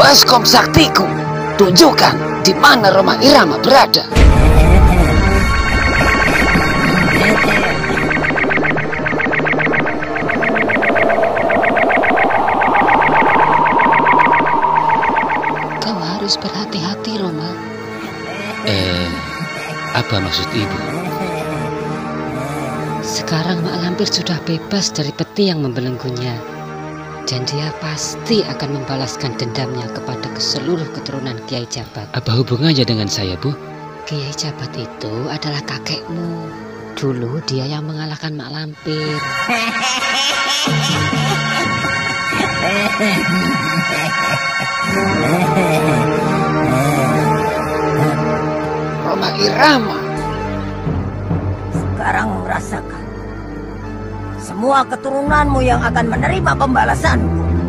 Baskom saktiku, tunjukkan di mana Roma Irama berada. Kau harus berhati-hati, Roma. Eh, apa maksud ibu? Sekarang Mak Lampir sudah bebas dari peti yang membelenggunya. Dan dia pasti akan membalaskan dendamnya kepada seluruh keturunan Kiai Jabat. Apa hubungannya dengan saya, Bu? Kiai Jabat itu adalah kakekmu. Dulu dia yang mengalahkan Mak Lampir. Roma Irama. Sekarang merasakan semua keturunanmu yang akan menerima pembalasanku.